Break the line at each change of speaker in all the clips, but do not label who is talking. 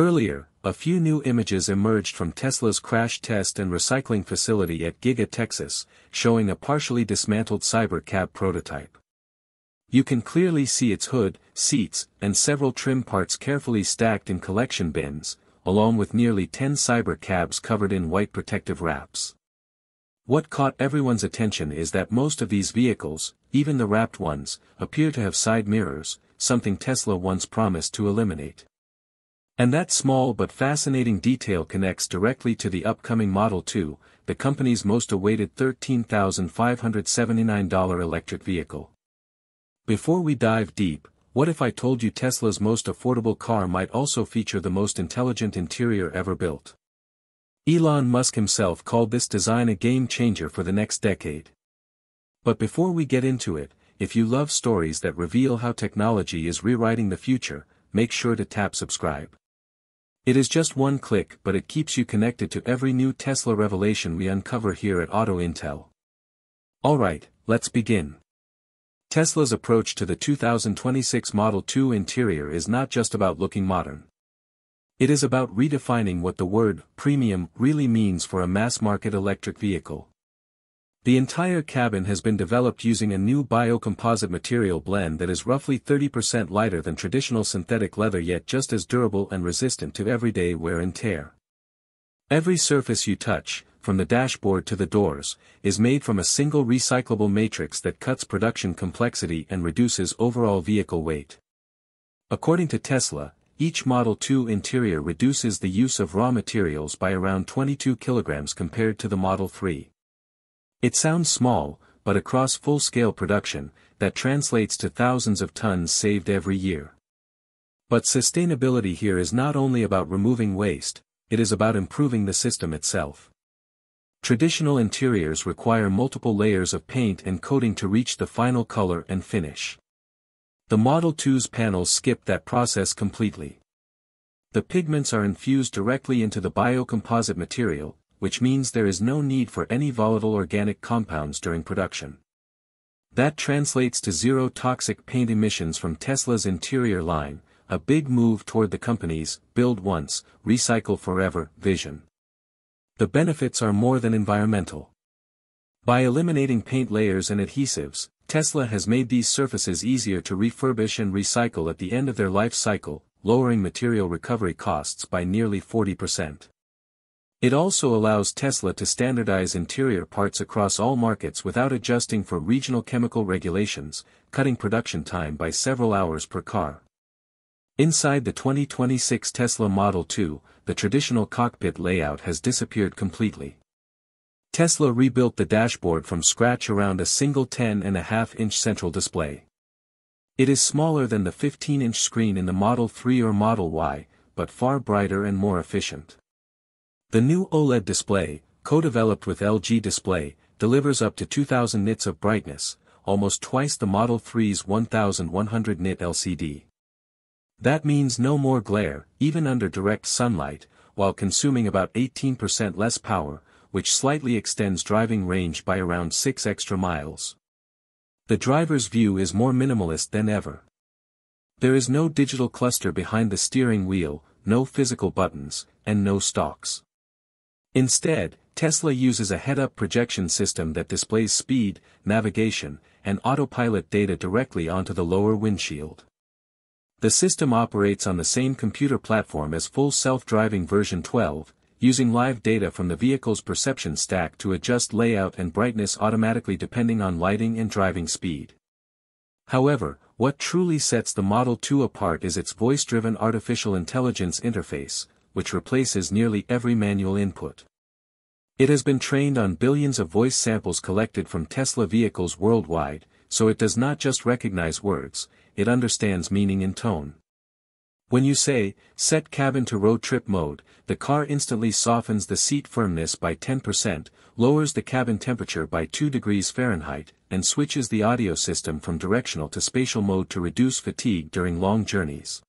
Earlier, a few new images emerged from Tesla's crash test and recycling facility at Giga Texas, showing a partially dismantled Cybercab prototype. You can clearly see its hood, seats, and several trim parts carefully stacked in collection bins, along with nearly 10 Cybercabs covered in white protective wraps. What caught everyone's attention is that most of these vehicles, even the wrapped ones, appear to have side mirrors, something Tesla once promised to eliminate. And that small but fascinating detail connects directly to the upcoming Model 2, the company's most awaited $13,579 electric vehicle. Before we dive deep, what if I told you Tesla's most affordable car might also feature the most intelligent interior ever built? Elon Musk himself called this design a game changer for the next decade. But before we get into it, if you love stories that reveal how technology is rewriting the future, make sure to tap subscribe. It is just one click but it keeps you connected to every new Tesla revelation we uncover here at Auto Intel. Alright, let's begin. Tesla's approach to the 2026 Model 2 interior is not just about looking modern. It is about redefining what the word premium really means for a mass-market electric vehicle. The entire cabin has been developed using a new biocomposite material blend that is roughly 30% lighter than traditional synthetic leather yet just as durable and resistant to everyday wear and tear. Every surface you touch, from the dashboard to the doors, is made from a single recyclable matrix that cuts production complexity and reduces overall vehicle weight. According to Tesla, each Model 2 interior reduces the use of raw materials by around 22 kilograms compared to the Model 3. It sounds small, but across full-scale production, that translates to thousands of tons saved every year. But sustainability here is not only about removing waste, it is about improving the system itself. Traditional interiors require multiple layers of paint and coating to reach the final color and finish. The Model 2's panels skip that process completely. The pigments are infused directly into the biocomposite material, which means there is no need for any volatile organic compounds during production. That translates to zero toxic paint emissions from Tesla's interior line, a big move toward the company's build once, recycle forever vision. The benefits are more than environmental. By eliminating paint layers and adhesives, Tesla has made these surfaces easier to refurbish and recycle at the end of their life cycle, lowering material recovery costs by nearly 40%. It also allows Tesla to standardize interior parts across all markets without adjusting for regional chemical regulations, cutting production time by several hours per car. Inside the 2026 Tesla Model 2, the traditional cockpit layout has disappeared completely. Tesla rebuilt the dashboard from scratch around a single 10.5-inch central display. It is smaller than the 15-inch screen in the Model 3 or Model Y, but far brighter and more efficient. The new OLED display, co-developed with LG Display, delivers up to 2000 nits of brightness, almost twice the Model 3's 1100 nit LCD. That means no more glare, even under direct sunlight, while consuming about 18% less power, which slightly extends driving range by around 6 extra miles. The driver's view is more minimalist than ever. There is no digital cluster behind the steering wheel, no physical buttons, and no stalks. Instead, Tesla uses a head-up projection system that displays speed, navigation, and autopilot data directly onto the lower windshield. The system operates on the same computer platform as full self-driving version 12, using live data from the vehicle's perception stack to adjust layout and brightness automatically depending on lighting and driving speed. However, what truly sets the Model 2 apart is its voice-driven artificial intelligence interface, which replaces nearly every manual input. It has been trained on billions of voice samples collected from Tesla vehicles worldwide, so it does not just recognize words, it understands meaning and tone. When you say, set cabin to road trip mode, the car instantly softens the seat firmness by 10%, lowers the cabin temperature by 2 degrees Fahrenheit, and switches the audio system from directional to spatial mode to reduce fatigue during long journeys.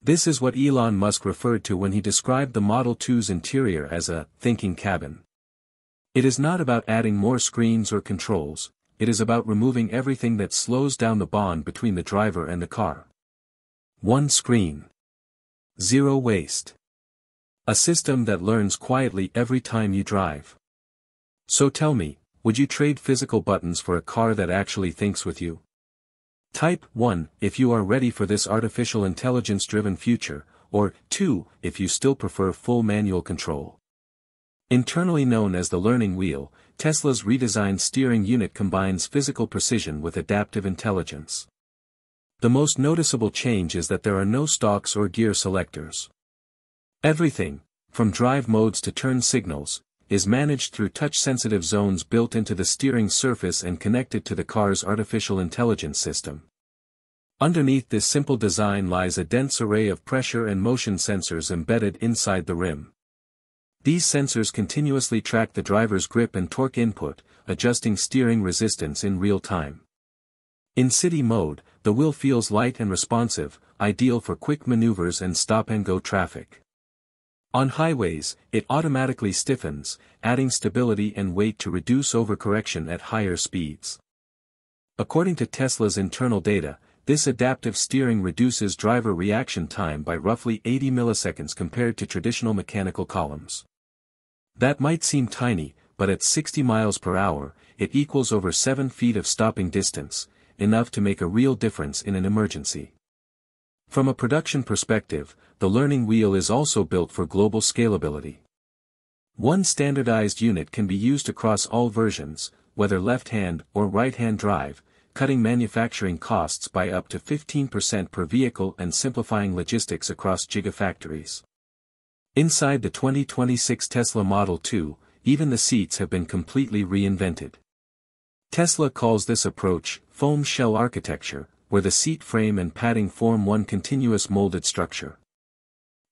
This is what Elon Musk referred to when he described the Model 2's interior as a thinking cabin. It is not about adding more screens or controls, it is about removing everything that slows down the bond between the driver and the car. One screen. Zero waste. A system that learns quietly every time you drive. So tell me, would you trade physical buttons for a car that actually thinks with you? Type 1 if you are ready for this artificial intelligence-driven future, or 2 if you still prefer full manual control. Internally known as the learning wheel, Tesla's redesigned steering unit combines physical precision with adaptive intelligence. The most noticeable change is that there are no stalks or gear selectors. Everything, from drive modes to turn signals, is managed through touch-sensitive zones built into the steering surface and connected to the car's artificial intelligence system. Underneath this simple design lies a dense array of pressure and motion sensors embedded inside the rim. These sensors continuously track the driver's grip and torque input, adjusting steering resistance in real time. In city mode, the wheel feels light and responsive, ideal for quick maneuvers and stop-and-go traffic. On highways, it automatically stiffens, adding stability and weight to reduce overcorrection at higher speeds. According to Tesla's internal data, this adaptive steering reduces driver reaction time by roughly 80 milliseconds compared to traditional mechanical columns. That might seem tiny, but at 60 miles per hour, it equals over 7 feet of stopping distance, enough to make a real difference in an emergency. From a production perspective, the learning wheel is also built for global scalability. One standardized unit can be used across all versions, whether left-hand or right-hand drive, cutting manufacturing costs by up to 15% per vehicle and simplifying logistics across gigafactories. Inside the 2026 Tesla Model 2, even the seats have been completely reinvented. Tesla calls this approach, foam shell architecture, where the seat frame and padding form one continuous molded structure.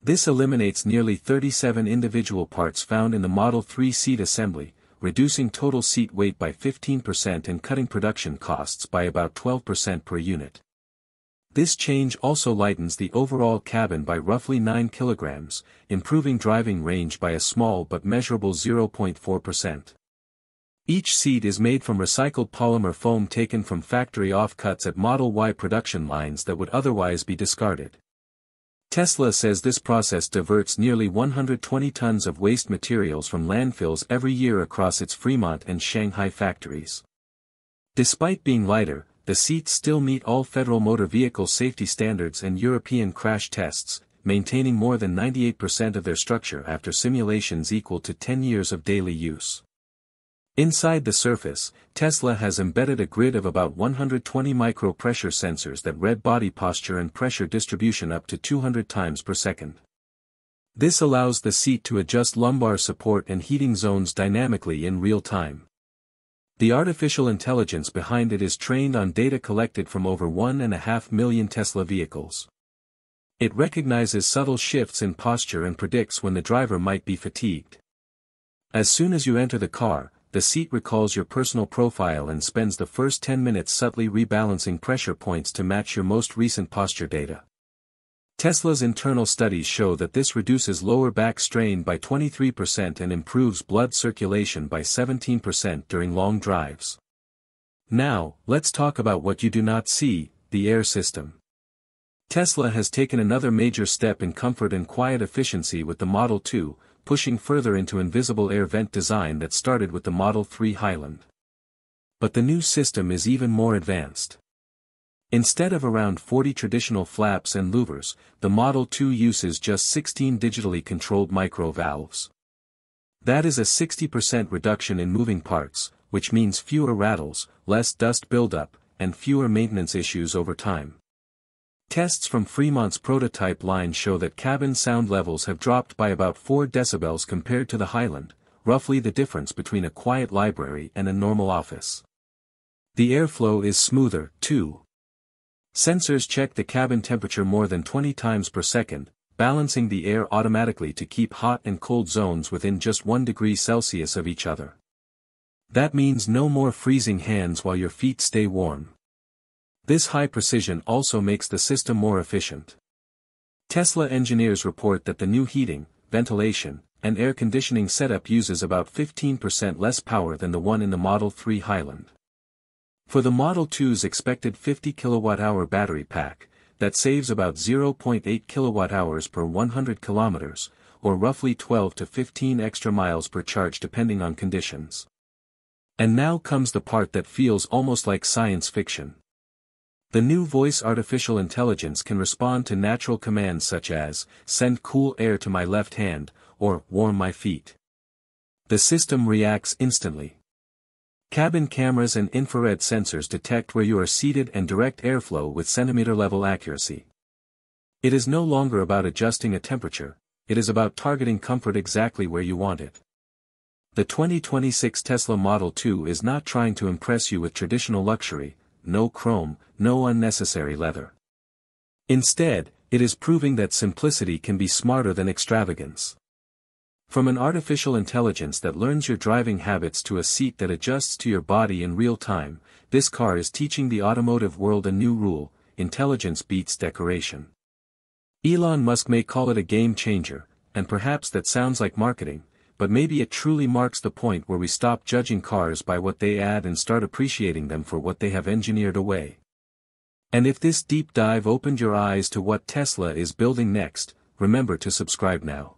This eliminates nearly 37 individual parts found in the Model 3 seat assembly, reducing total seat weight by 15% and cutting production costs by about 12% per unit. This change also lightens the overall cabin by roughly 9 kilograms, improving driving range by a small but measurable 0.4%. Each seat is made from recycled polymer foam taken from factory offcuts at Model Y production lines that would otherwise be discarded. Tesla says this process diverts nearly 120 tons of waste materials from landfills every year across its Fremont and Shanghai factories. Despite being lighter, the seats still meet all federal motor vehicle safety standards and European crash tests, maintaining more than 98% of their structure after simulations equal to 10 years of daily use. Inside the surface, Tesla has embedded a grid of about 120 micro-pressure sensors that read body posture and pressure distribution up to 200 times per second. This allows the seat to adjust lumbar support and heating zones dynamically in real time. The artificial intelligence behind it is trained on data collected from over 1.5 million Tesla vehicles. It recognizes subtle shifts in posture and predicts when the driver might be fatigued. As soon as you enter the car, the seat recalls your personal profile and spends the first 10 minutes subtly rebalancing pressure points to match your most recent posture data. Tesla's internal studies show that this reduces lower back strain by 23% and improves blood circulation by 17% during long drives. Now, let's talk about what you do not see, the air system. Tesla has taken another major step in comfort and quiet efficiency with the Model 2, pushing further into invisible air vent design that started with the Model 3 Highland. But the new system is even more advanced. Instead of around 40 traditional flaps and louvers, the Model 2 uses just 16 digitally controlled micro valves. That is a 60% reduction in moving parts, which means fewer rattles, less dust buildup, and fewer maintenance issues over time. Tests from Fremont's prototype line show that cabin sound levels have dropped by about 4 decibels compared to the Highland, roughly the difference between a quiet library and a normal office. The airflow is smoother, too. Sensors check the cabin temperature more than 20 times per second, balancing the air automatically to keep hot and cold zones within just 1 degree Celsius of each other. That means no more freezing hands while your feet stay warm. This high precision also makes the system more efficient. Tesla engineers report that the new heating, ventilation, and air conditioning setup uses about 15% less power than the one in the Model 3 Highland. For the Model 2's expected 50 kWh battery pack, that saves about 0.8 kilowatt-hours per 100 kilometers, or roughly 12 to 15 extra miles per charge depending on conditions. And now comes the part that feels almost like science fiction. The new voice artificial intelligence can respond to natural commands such as, send cool air to my left hand, or warm my feet. The system reacts instantly. Cabin cameras and infrared sensors detect where you are seated and direct airflow with centimeter-level accuracy. It is no longer about adjusting a temperature, it is about targeting comfort exactly where you want it. The 2026 Tesla Model 2 is not trying to impress you with traditional luxury, no chrome, no unnecessary leather. Instead, it is proving that simplicity can be smarter than extravagance. From an artificial intelligence that learns your driving habits to a seat that adjusts to your body in real time, this car is teaching the automotive world a new rule, intelligence beats decoration. Elon Musk may call it a game changer, and perhaps that sounds like marketing, but maybe it truly marks the point where we stop judging cars by what they add and start appreciating them for what they have engineered away. And if this deep dive opened your eyes to what Tesla is building next, remember to subscribe now.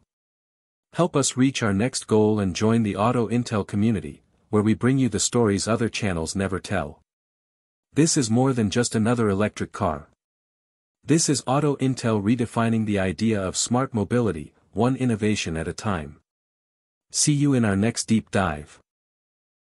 Help us reach our next goal and join the Auto Intel community, where we bring you the stories other channels never tell. This is more than just another electric car. This is Auto Intel redefining the idea of smart mobility, one innovation at a time. See you in our next deep dive.